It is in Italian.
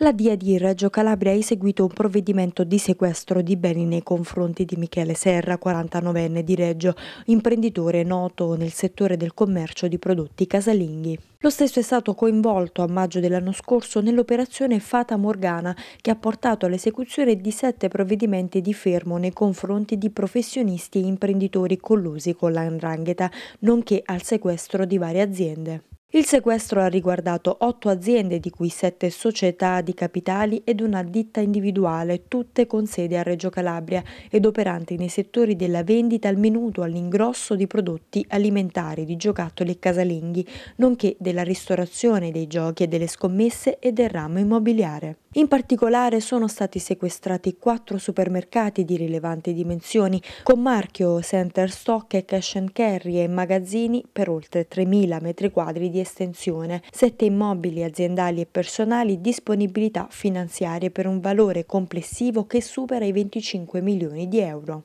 La DIA di Reggio Calabria ha eseguito un provvedimento di sequestro di beni nei confronti di Michele Serra, 49enne di Reggio, imprenditore noto nel settore del commercio di prodotti casalinghi. Lo stesso è stato coinvolto a maggio dell'anno scorso nell'operazione Fata Morgana che ha portato all'esecuzione di sette provvedimenti di fermo nei confronti di professionisti e imprenditori collusi con la Ndrangheta, nonché al sequestro di varie aziende. Il sequestro ha riguardato otto aziende, di cui sette società di capitali ed una ditta individuale, tutte con sede a Reggio Calabria ed operanti nei settori della vendita al minuto all'ingrosso di prodotti alimentari, di giocattoli e casalinghi, nonché della ristorazione dei giochi e delle scommesse e del ramo immobiliare. In particolare sono stati sequestrati quattro supermercati di rilevanti dimensioni con marchio Center Stock e Cash and Carry e magazzini per oltre 3.000 m2 di estensione, sette immobili aziendali e personali, disponibilità finanziarie per un valore complessivo che supera i 25 milioni di euro.